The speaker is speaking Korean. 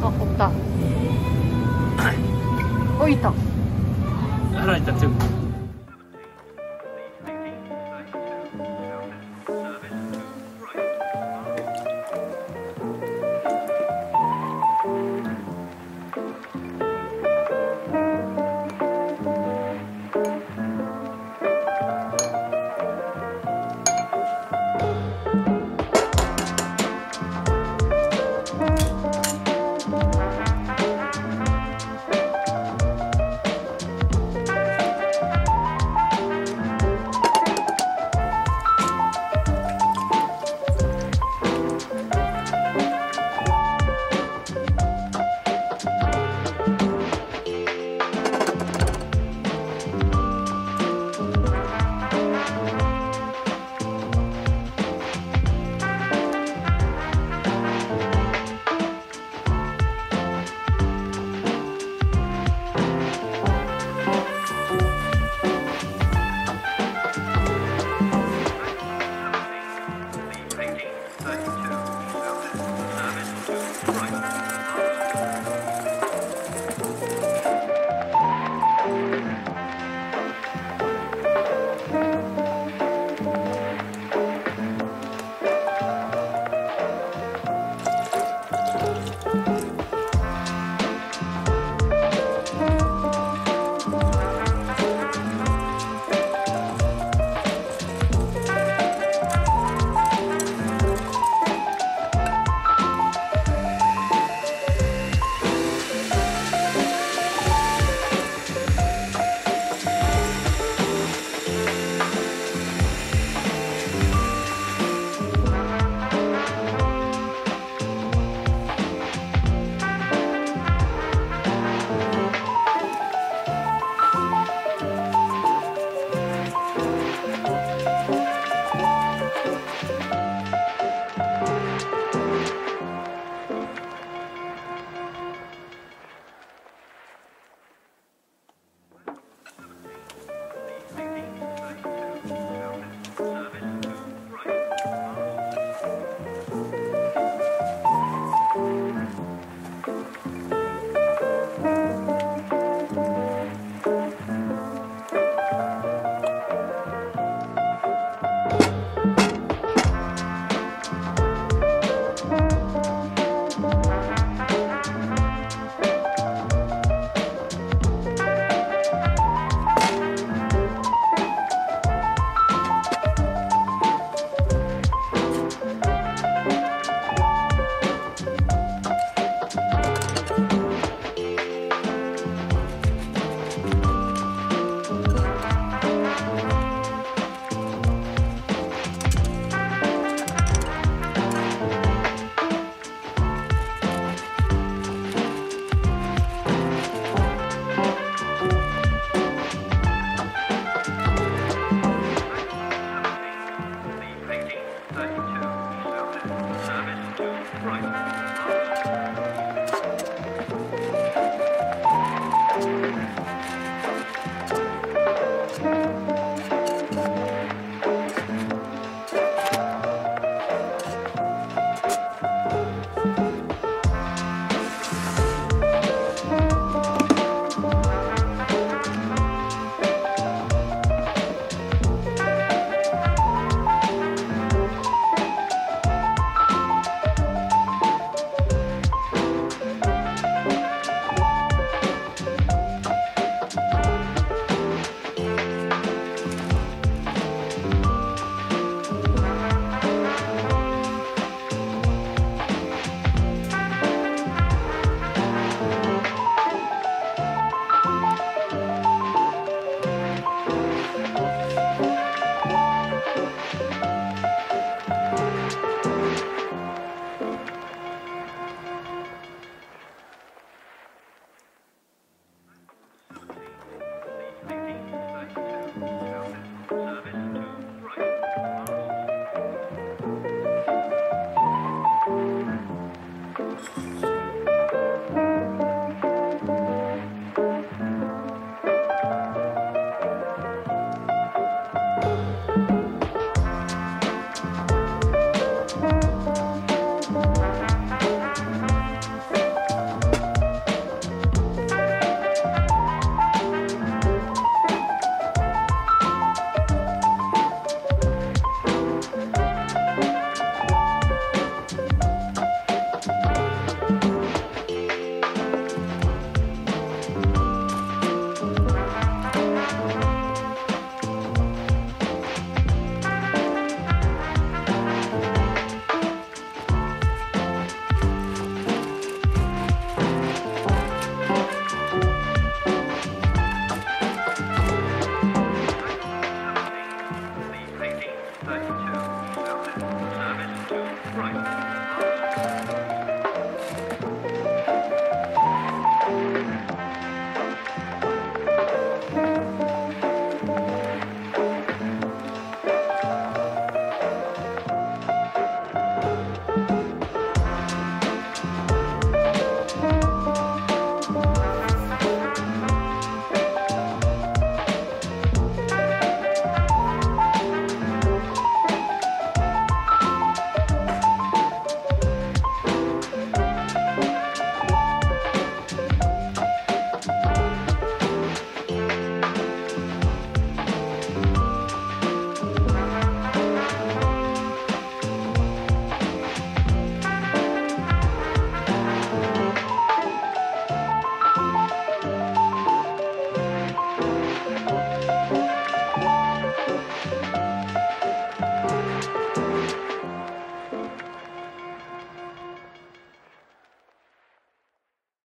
어, 없다. 어, 있다. 하나 있다, 지금.